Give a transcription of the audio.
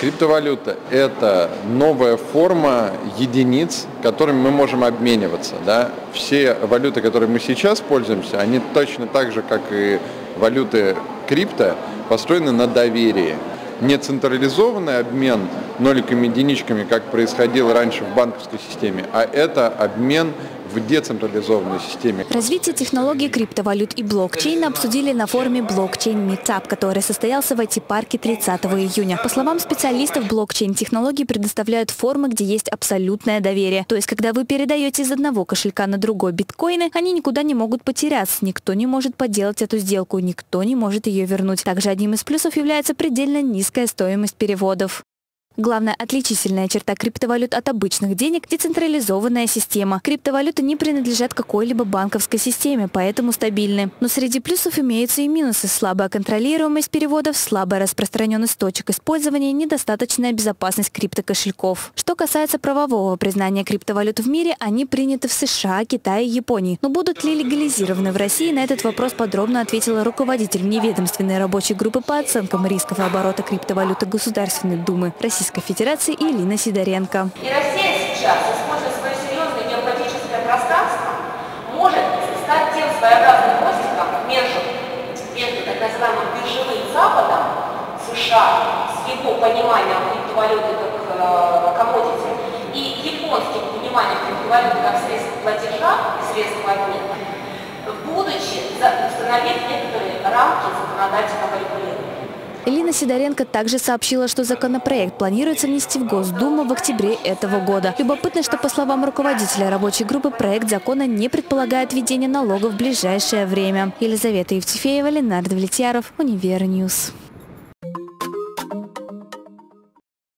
Криптовалюта – это новая форма единиц, которыми мы можем обмениваться. Да? Все валюты, которые мы сейчас пользуемся, они точно так же, как и валюты крипто, построены на доверии. Не централизованный обмен ноликами, единичками, как происходило раньше в банковской системе, а это обмен в децентрализованной системе. Развитие технологий криптовалют и блокчейна обсудили на форуме Blockchain Meetup, который состоялся в IT-парке 30 июня. По словам специалистов, блокчейн-технологии предоставляют формы, где есть абсолютное доверие. То есть, когда вы передаете из одного кошелька на другой биткоины, они никуда не могут потеряться, никто не может подделать эту сделку, никто не может ее вернуть. Также одним из плюсов является предельно низкая стоимость переводов. Главная отличительная черта криптовалют от обычных денег – децентрализованная система. Криптовалюты не принадлежат какой-либо банковской системе, поэтому стабильны. Но среди плюсов имеются и минусы – слабая контролируемость переводов, слабая распространенность точек использования, недостаточная безопасность криптокошельков. Что касается правового признания криптовалют в мире, они приняты в США, Китае и Японии. Но будут ли легализированы в России, на этот вопрос подробно ответила руководитель вневедомственной рабочей группы по оценкам рисков и оборота криптовалюты Государственной Думы России Российской Федерации Ирина Сидоренко. И Россия сейчас, используя свое серьезное геополитическое пространство, может стать тем своеобразным мостиком между, между так называемым биржевым Западом, США, с его пониманием криптовалюты как э, коммодити, и японским пониманием криптовалюты как средств платежа и обмена, будучи установив некоторые рамки законодательного регулирования. Элина Сидоренко также сообщила, что законопроект планируется внести в Госдуму в октябре этого года. Любопытно, что по словам руководителя рабочей группы, проект закона не предполагает введение налогов в ближайшее время. Елизавета Евтефеева, Ленар Давлетьяров, Univer News.